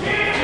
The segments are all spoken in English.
Yeah!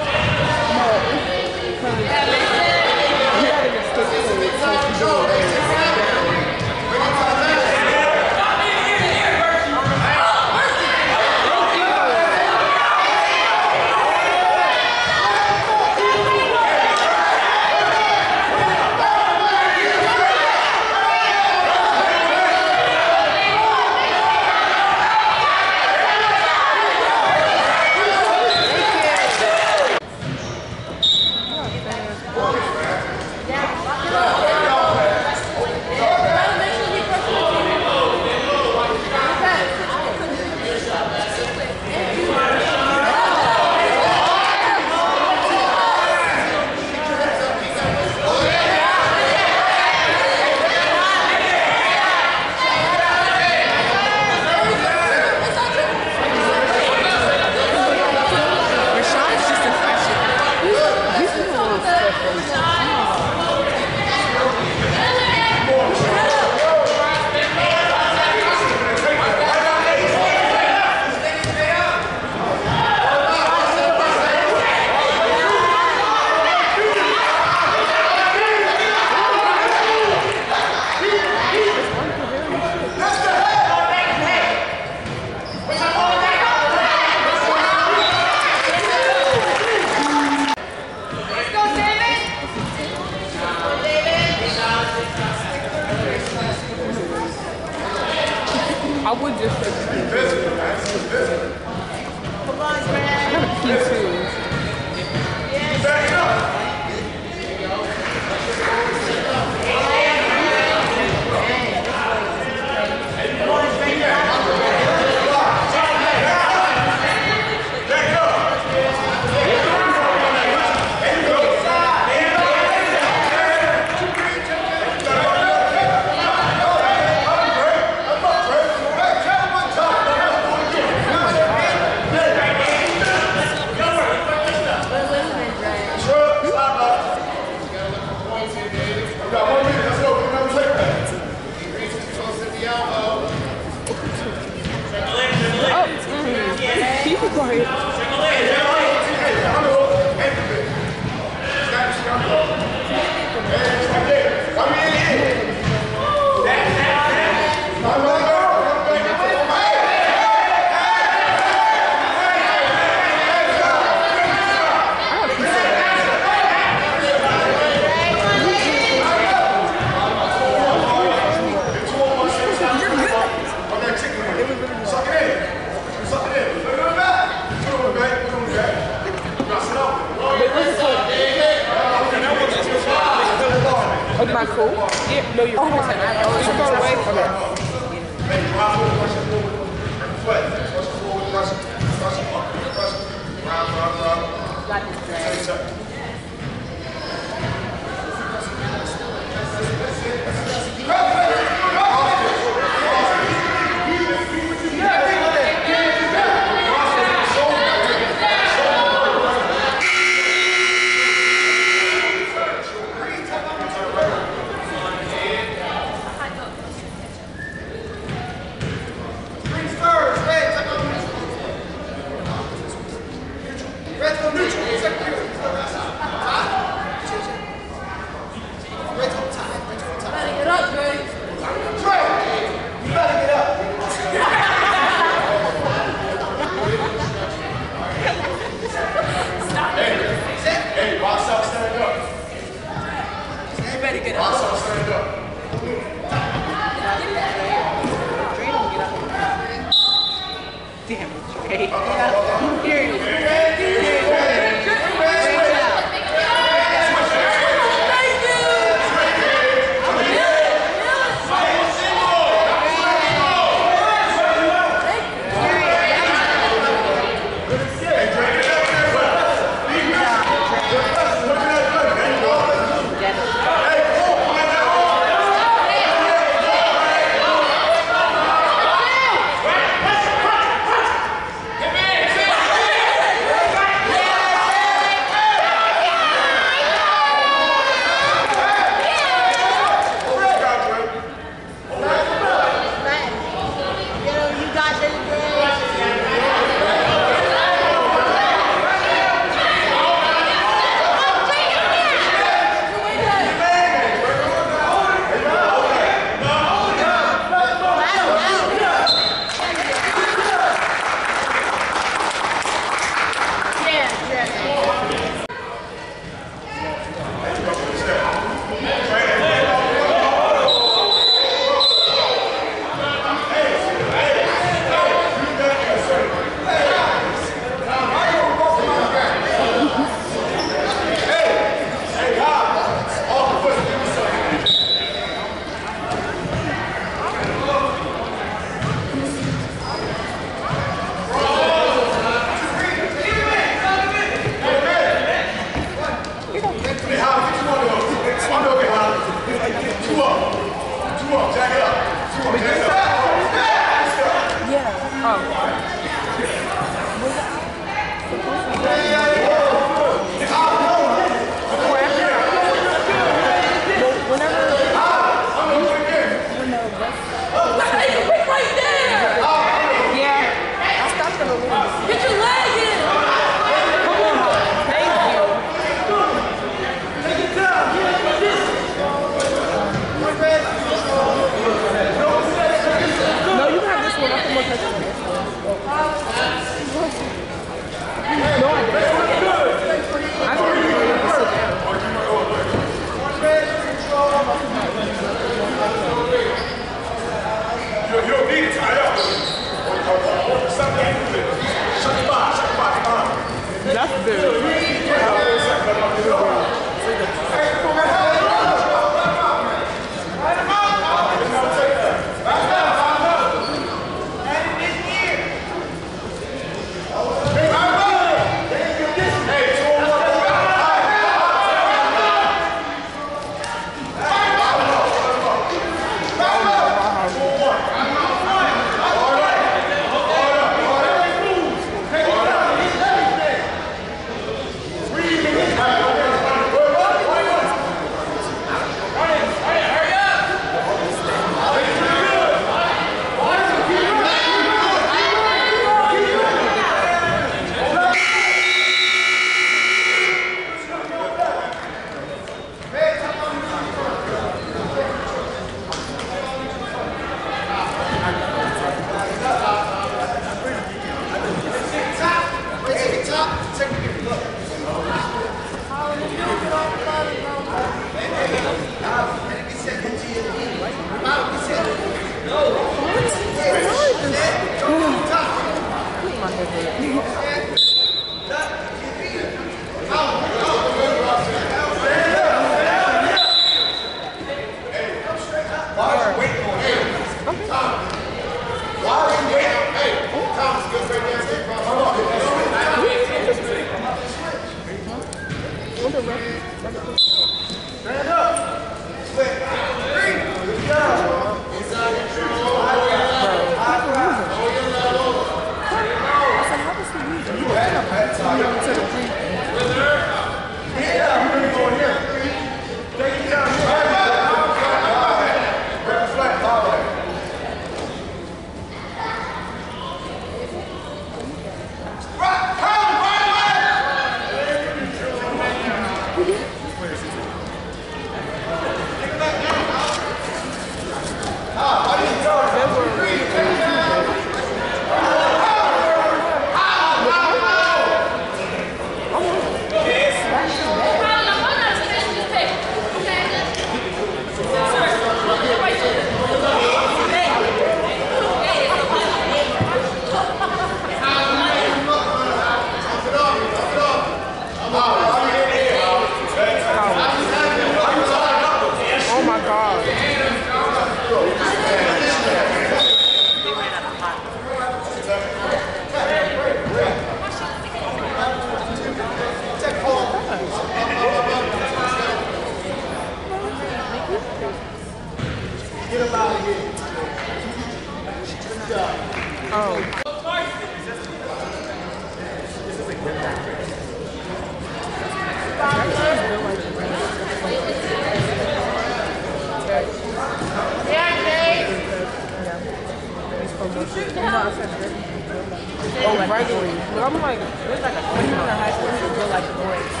arguing. But I'm like, there's like a freshman in high school who like boys.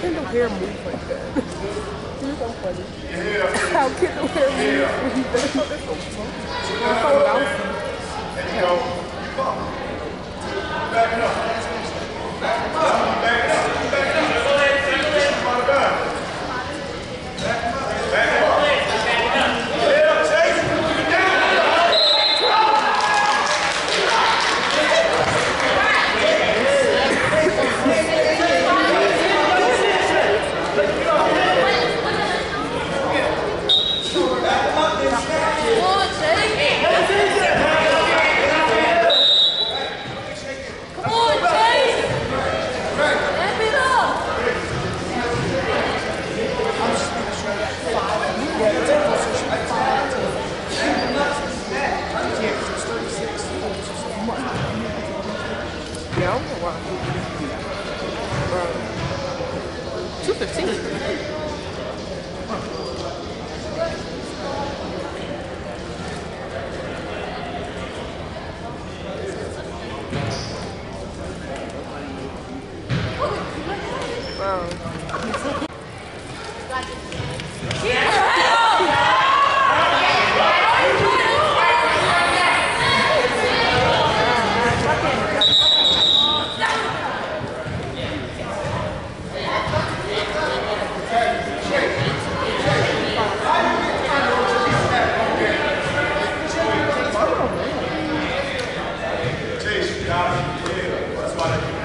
Kendall hair moves like that. He's so funny. How Kendall Ware moves when he does so, that's so you That's. Back it up. Josh and Caleb. That's why they